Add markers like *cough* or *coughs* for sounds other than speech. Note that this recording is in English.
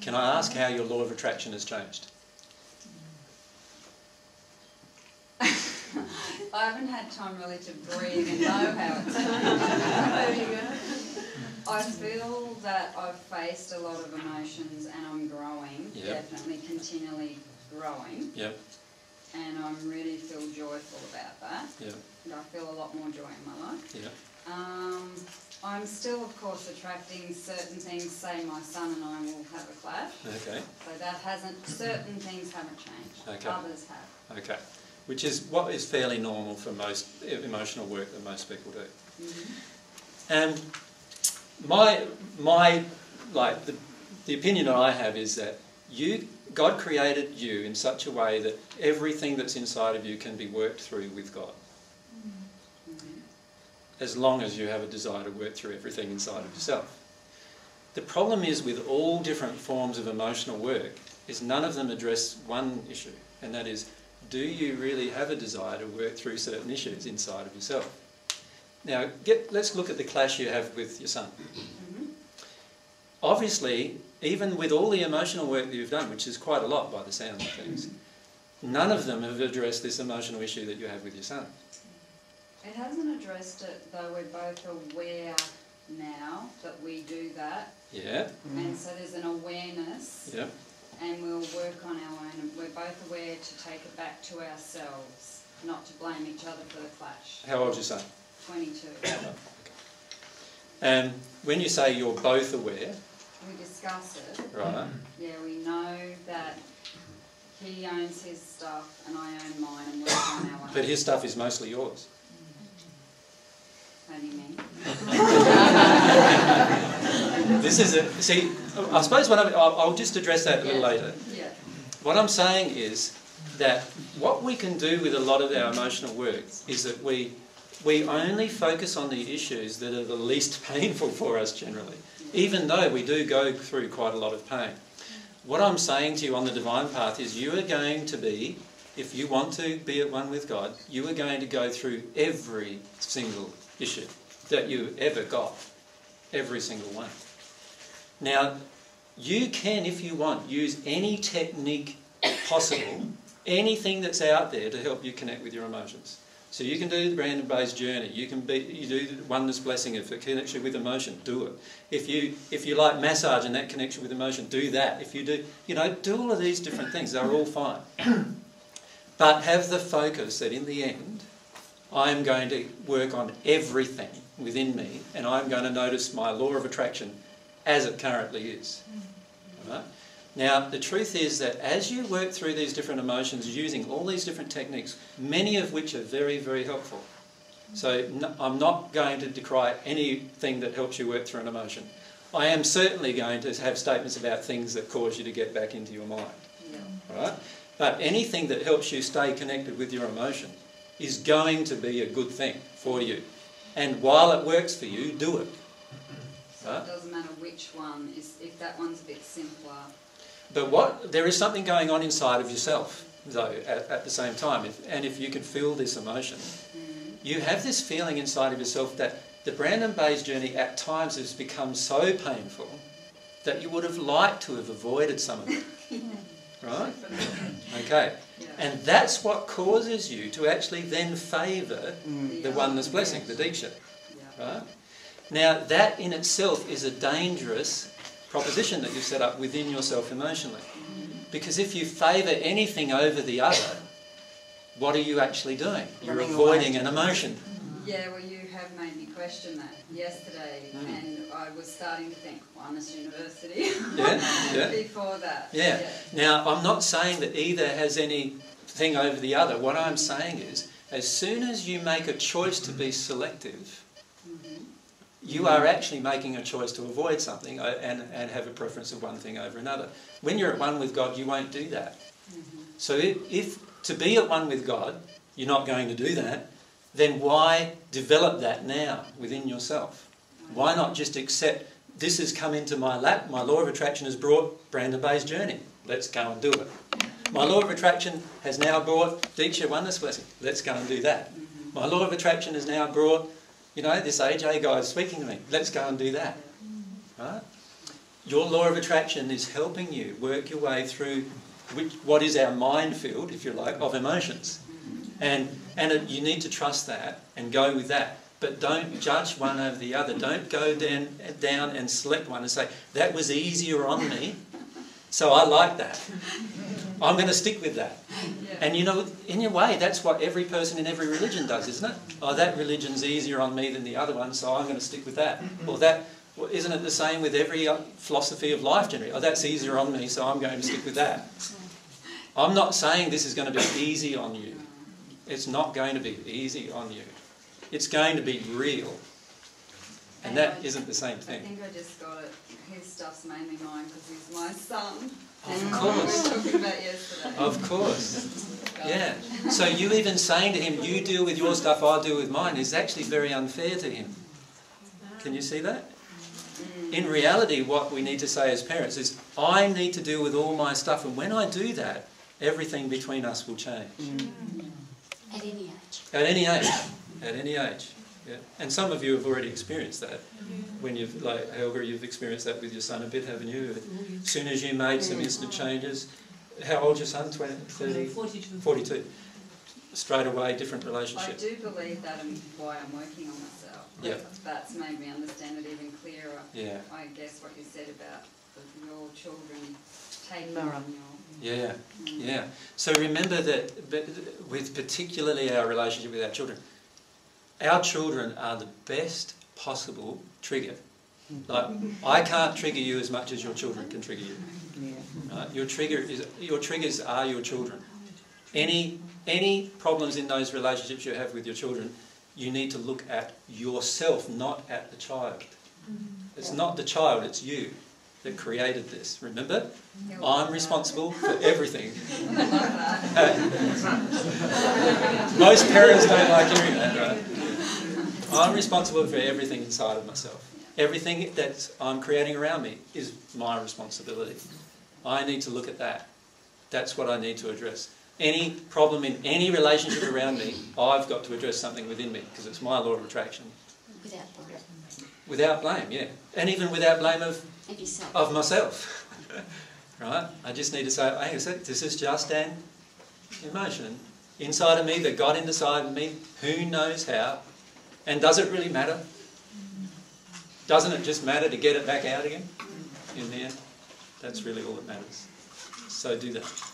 Can I ask how your law of attraction has changed? *laughs* I haven't had time really to breathe and know how it's I feel that I've faced a lot of emotions and I'm growing, Yep. definitely continually growing, Yep, and I really feel joyful about that. yep, And I feel a lot more joy in my life. yep. Um, I'm still, of course, attracting certain things. Say my son and I will have a clash, Okay, so that hasn't. Certain things haven't changed. Okay. Others have. okay. Which is what is fairly normal for most e- emotional work that most people do. Mm-hmm. And my my like the the opinion that I have is that you God created you in such a way that everything that's inside of you can be worked through with God. As long as you have a desire to work through everything inside of yourself. The problem is with all different forms of emotional work is none of them address one issue, and that is do you really have a desire to work through certain issues inside of yourself? Now, get, let's look at the clash you have with your son. Mm-hmm. Obviously, even with all the emotional work that you've done, which is quite a lot by the sound of things, none of them have addressed this emotional issue that you have with your son. It hasn't addressed it, though we're both aware now that we do that, Yeah, and so there's an awareness, yeah, and we'll work on our own. And we're both aware to take it back to ourselves, not to blame each other for the clash. How old's your son? 22. *coughs* And when you say you're both aware, We discuss it. right, Yeah, we know that he owns his stuff and I own mine, and we're on our own. but his stuff is mostly yours. This is a, see, I suppose what I'm, I'll, I'll just address that a little Yeah. later. Yeah. What I'm saying is that what we can do with a lot of our emotional work is that we, we only focus on the issues that are the least *laughs* painful for us generally, even though we do go through quite a lot of pain. What I'm saying to you on the divine path is you are going to be, if you want to be at one with God, you are going to go through every single issue that you ever got. Every single one. Now, you can, if you want, use any technique possible, anything that's out there to help you connect with your emotions. So you can do the Brandon Bays journey. You can be, you do the oneness blessing if it connects you with emotion. Do it. If you if you like massage and that connects you with emotion, do that. If you do, you know, do all of these different things. They're all fine. *clears throat* But have the focus that in the end, I am going to work on everything within me, and I'm going to notice my law of attraction as it currently is. Mm-hmm. Right? Now, the truth is that as you work through these different emotions using all these different techniques, many of which are very, very helpful. So I'm not going to decry anything that helps you work through an emotion. I am certainly going to have statements about things that cause you to get back into your mind. Yeah. Right? But anything that helps you stay connected with your emotion is going to be a good thing for you. And while it works for you, do it. So it doesn't matter which one is. If that one's a bit simpler. But what there is something going on inside of yourself, though, at, at the same time. If, and if you can feel this emotion, mm-hmm. you have this feeling inside of yourself that the Brandon Bays journey at times has become so painful that you would have liked to have avoided some of it. *laughs* Right? Okay. And that's what causes you to actually then favour The the oneness blessing, the Diksha. Right? Now, that in itself is a dangerous proposition that you've set up within yourself emotionally. Because if you favour anything over the other, what are you actually doing? You're Running avoiding away. an emotion. Yeah, well, you have made me question that yesterday, Mm. and I was starting to think Oneness University Yeah, *laughs* yeah. before that. Yeah. Now, I'm not saying that either has anything over the other. What I'm saying is, as soon as you make a choice to be selective, Mhm. you are actually making a choice to avoid something uh, and, and have a preference of one thing over another. When you're at one with God, you won't do that. So if, if to be at one with God, you're not going to do that, then why develop that now within yourself? Why not just accept this has come into my lap, my law of attraction has brought Brandon Bays journey. Let's go and do it. My law of attraction has now brought Diksha Oneness Blessing. Let's go and do that. My law of attraction has now brought, you know, this AJ guy is speaking to me. Let's go and do that. Right? Your law of attraction is helping you work your way through which, what is our minefield, if you like, of emotions. And, and it, you need to trust that and go with that. But don't judge one over the other. Don't go down, down and select one and say, that was easier on me, so I like that. I'm going to stick with that. Yeah. And you know, in a way, that's what every person in every religion does, isn't it? Oh, that religion's easier on me than the other one, so I'm going to stick with that. Or that, well, isn't it the same with every uh, philosophy of life generally? Oh, that's easier on me, so I'm going to stick with that. I'm not saying this is going to be easy on you. It's not going to be easy on you. It's going to be real. And that isn't the same thing. I think I just got it. His stuff's mainly mine because he's my son. Of course. We were talking about yesterday. Of course. *laughs* Yeah. So you even saying to him, you deal with your stuff, I'll deal with mine, is actually very unfair to him. Can you see that? Mm. In reality, what we need to say as parents is, I need to deal with all my stuff, and when I do that, everything between us will change. Mm. At any age. At any age. At any age. Yeah. And some of you have already experienced that. Mm-hmm. When you've, like Helga, you've experienced that with your son a bit, haven't you? As soon as you made some instant changes. How old's your son? 20, 30? 42. 42. Straight away, different relationship. I do believe that and why I'm working on myself. Yeah. That's made me understand it even clearer. Yeah. I guess what you said about your children Mirror. Yeah, Mm. yeah. So remember that with particularly our relationship with our children, our children are the best possible trigger. Like I can't trigger you as much as your children can trigger you. Right? Your trigger is your triggers are your children. Any any problems in those relationships you have with your children, you need to look at yourself, not at the child. It's not the child, it's you that created this. Remember? I'm responsible for everything. *laughs* Most parents don't like hearing that, right? I'm responsible for everything inside of myself. Everything that I'm creating around me is my responsibility. I need to look at that. That's what I need to address. Any problem in any relationship around me, I've got to address something within me because it's my law of attraction. Without blame. Yeah. And even without blame of of myself. *laughs* right? I just need to say, hang on a sec, this is just an emotion inside of me that got inside of me. Who knows how? And does it really matter? Doesn't it just matter to get it back out again in the end? That's really all that matters. So do that.